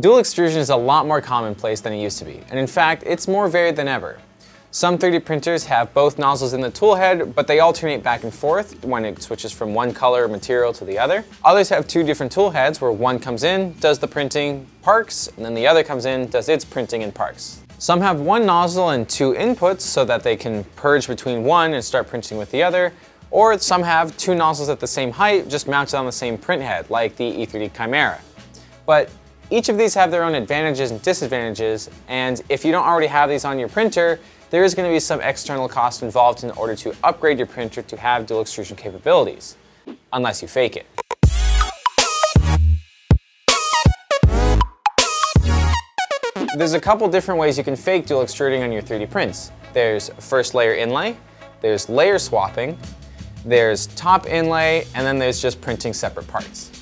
Dual extrusion is a lot more commonplace than it used to be, and in fact, it's more varied than ever. Some 3D printers have both nozzles in the tool head, but they alternate back and forth when it switches from one color material to the other. Others have two different tool heads where one comes in, does the printing, parks, and then the other comes in, does its printing and parks. Some have one nozzle and two inputs so that they can purge between one and start printing with the other, or some have two nozzles at the same height, just mounted on the same print head, like the E3D Chimera. But each of these have their own advantages and disadvantages, and if you don't already have these on your printer, there is going to be some external cost involved in order to upgrade your printer to have dual extrusion capabilities, unless you fake it. There's a couple different ways you can fake dual extruding on your 3D prints. There's first layer inlay, there's layer swapping, there's top inlay, and then there's just printing separate parts.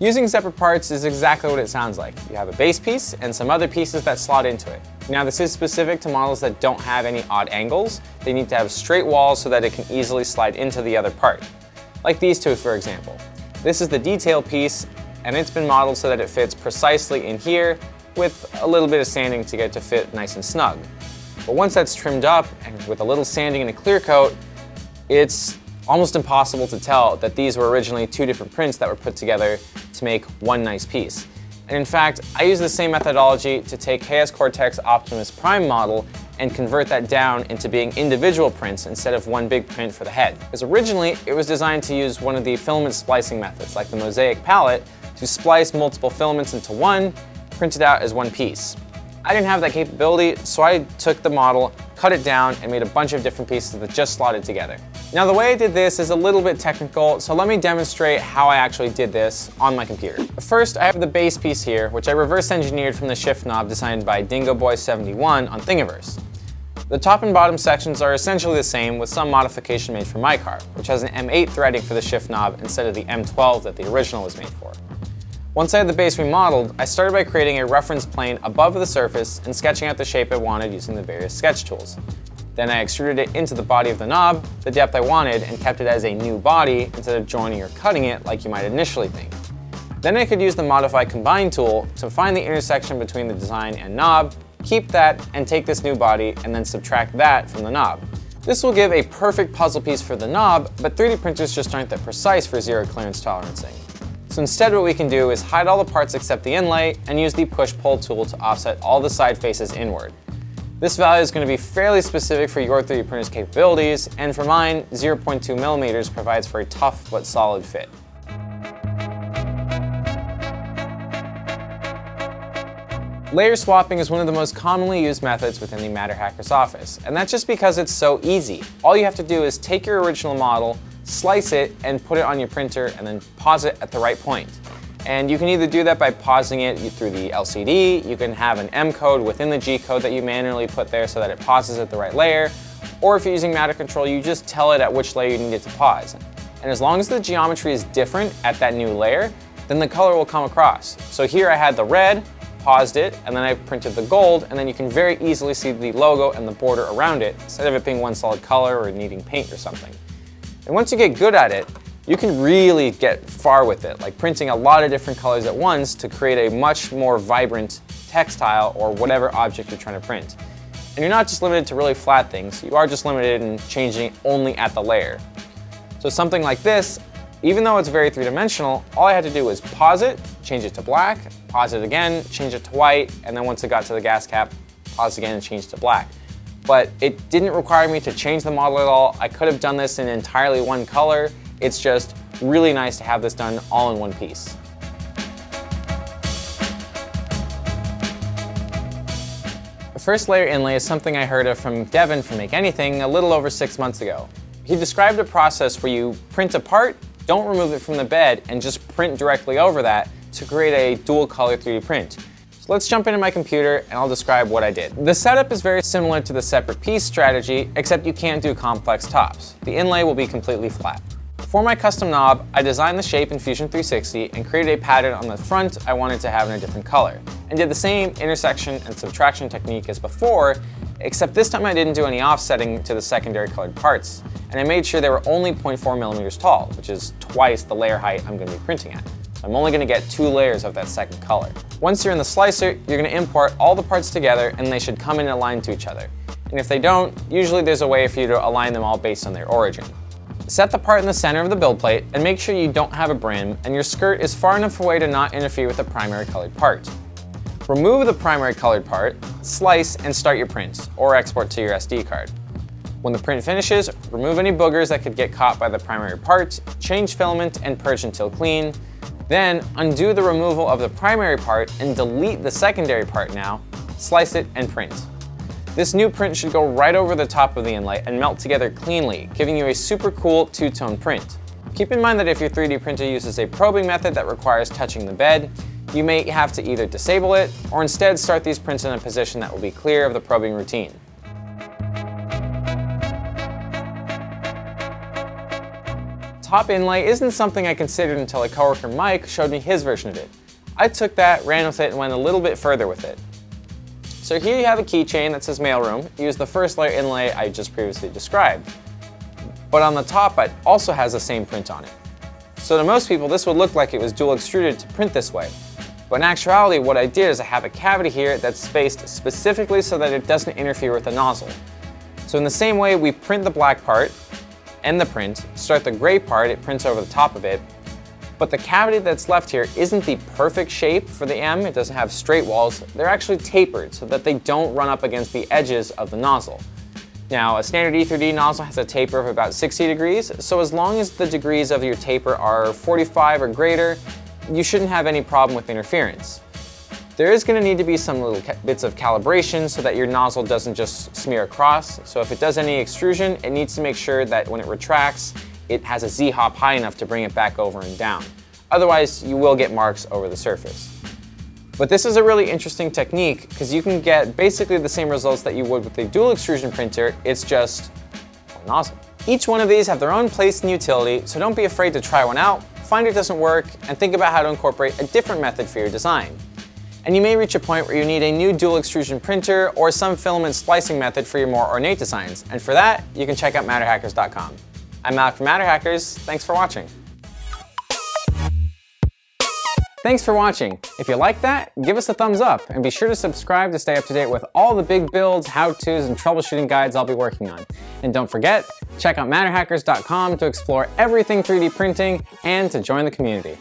Using separate parts is exactly what it sounds like. You have a base piece and some other pieces that slot into it. Now this is specific to models that don't have any odd angles. They need to have straight walls so that it can easily slide into the other part. Like these two, for example. This is the detail piece, and it's been modeled so that it fits precisely in here with a little bit of sanding to get it to fit nice and snug. But once that's trimmed up, and with a little sanding and a clear coat, it's almost impossible to tell that these were originally two different prints that were put together to make one nice piece. And in fact, I use the same methodology to take KS Cortex Optimus Prime model and convert that down into being individual prints instead of one big print for the head. Because originally, it was designed to use one of the filament splicing methods, like the mosaic palette, to splice multiple filaments into one, print it out as one piece. I didn't have that capability, so I took the model, cut it down, and made a bunch of different pieces that just slotted together. Now the way I did this is a little bit technical, so let me demonstrate how I actually did this on my computer. First, I have the base piece here, which I reverse engineered from the shift knob designed by DingoBoy71 on Thingiverse. The top and bottom sections are essentially the same with some modification made for my car, which has an M8 threading for the shift knob instead of the M12 that the original was made for. Once I had the base remodeled, I started by creating a reference plane above the surface and sketching out the shape I wanted using the various sketch tools. Then I extruded it into the body of the knob, the depth I wanted, and kept it as a new body instead of joining or cutting it like you might initially think. Then I could use the Modify Combine tool to find the intersection between the design and knob, keep that, and take this new body, and then subtract that from the knob. This will give a perfect puzzle piece for the knob, but 3D printers just aren't that precise for zero clearance tolerancing. So instead what we can do is hide all the parts except the inlay and use the push-pull tool to offset all the side faces inward. This value is going to be fairly specific for your 3D printer's capabilities, and for mine, 0.2 millimeters provides for a tough but solid fit. Layer swapping is one of the most commonly used methods within the MatterHackers office, and that's just because it's so easy. All you have to do is take your original model, slice it, and put it on your printer, and then pause it at the right point. And you can either do that by pausing it through the LCD, you can have an M code within the G code that you manually put there so that it pauses at the right layer, or if you're using Matter Control, you just tell it at which layer you need it to pause. And as long as the geometry is different at that new layer, then the color will come across. So here I had the red, paused it, and then I printed the gold, and then you can very easily see the logo and the border around it, instead of it being one solid color or needing paint or something. And once you get good at it, you can really get far with it, like printing a lot of different colors at once to create a much more vibrant textile or whatever object you're trying to print. And you're not just limited to really flat things, you are just limited in changing only at the layer. So something like this, even though it's very three-dimensional, all I had to do was pause it, change it to black, pause it again, change it to white, and then once it got to the gas cap, pause again and change to black but it didn't require me to change the model at all. I could have done this in entirely one color. It's just really nice to have this done all in one piece. The first layer inlay is something I heard of from Devin from Make Anything a little over six months ago. He described a process where you print a part, don't remove it from the bed, and just print directly over that to create a dual color 3D print. So let's jump into my computer and I'll describe what I did. The setup is very similar to the separate piece strategy, except you can't do complex tops. The inlay will be completely flat. For my custom knob, I designed the shape in Fusion 360 and created a pattern on the front I wanted to have in a different color, and did the same intersection and subtraction technique as before, except this time I didn't do any offsetting to the secondary colored parts, and I made sure they were only 0.4 millimeters tall, which is twice the layer height I'm gonna be printing at. I'm only gonna get two layers of that second color. Once you're in the slicer, you're gonna import all the parts together and they should come in aligned to each other. And if they don't, usually there's a way for you to align them all based on their origin. Set the part in the center of the build plate and make sure you don't have a brim and your skirt is far enough away to not interfere with the primary colored part. Remove the primary colored part, slice, and start your print, or export to your SD card. When the print finishes, remove any boogers that could get caught by the primary part, change filament, and purge until clean. Then undo the removal of the primary part and delete the secondary part now, slice it, and print. This new print should go right over the top of the inlay and melt together cleanly, giving you a super cool two-tone print. Keep in mind that if your 3D printer uses a probing method that requires touching the bed, you may have to either disable it or instead start these prints in a position that will be clear of the probing routine. Top inlay isn't something I considered until a coworker Mike showed me his version of it. I took that, ran with it, and went a little bit further with it. So here you have a keychain that says mailroom. Use the first layer inlay I just previously described. But on the top, it also has the same print on it. So to most people, this would look like it was dual extruded to print this way. But in actuality, what I did is I have a cavity here that's spaced specifically so that it doesn't interfere with the nozzle. So in the same way, we print the black part, end the print, start the gray part, it prints over the top of it, but the cavity that's left here isn't the perfect shape for the M, it doesn't have straight walls, they're actually tapered so that they don't run up against the edges of the nozzle. Now, a standard E3D nozzle has a taper of about 60 degrees, so as long as the degrees of your taper are 45 or greater, you shouldn't have any problem with interference. There is going to need to be some little bits of calibration so that your nozzle doesn't just smear across. So if it does any extrusion, it needs to make sure that when it retracts, it has a Z-hop high enough to bring it back over and down. Otherwise, you will get marks over the surface. But this is a really interesting technique because you can get basically the same results that you would with a dual extrusion printer, it's just a nozzle. Each one of these have their own place and utility, so don't be afraid to try one out find it doesn't work, and think about how to incorporate a different method for your design. And you may reach a point where you need a new dual extrusion printer or some filament splicing method for your more ornate designs. And for that, you can check out matterhackers.com. I'm Alec from Matterhackers. Thanks for watching. Thanks for watching. If you like that, give us a thumbs up and be sure to subscribe to stay up to date with all the big builds, how-tos, and troubleshooting guides I'll be working on. And don't forget, check out matterhackers.com to explore everything 3D printing and to join the community.